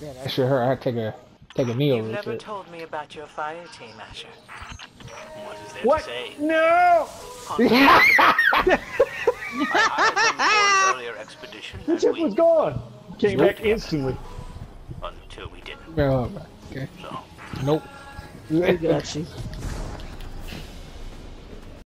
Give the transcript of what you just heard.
Man, I should hurt. I take a take a meal. You've never it. told me about your fire team, Asher. What is there What? to say? No! I earlier expedition, The and chip was gone. Came Nope. back instantly. until we didn't. Oh, okay. So, Nope. I got you.